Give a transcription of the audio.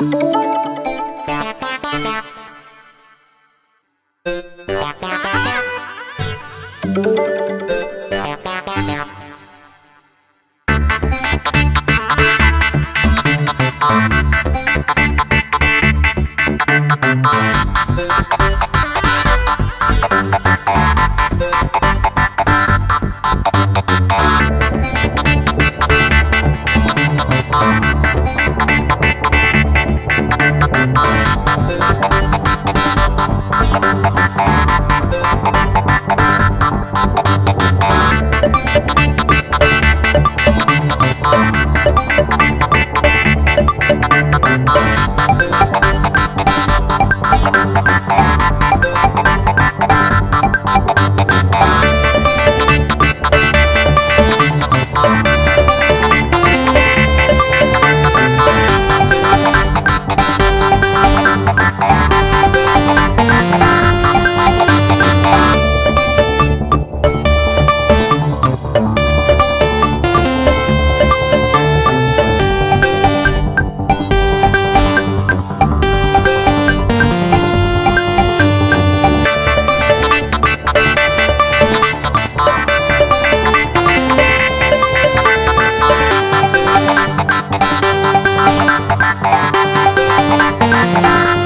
Thank Bye.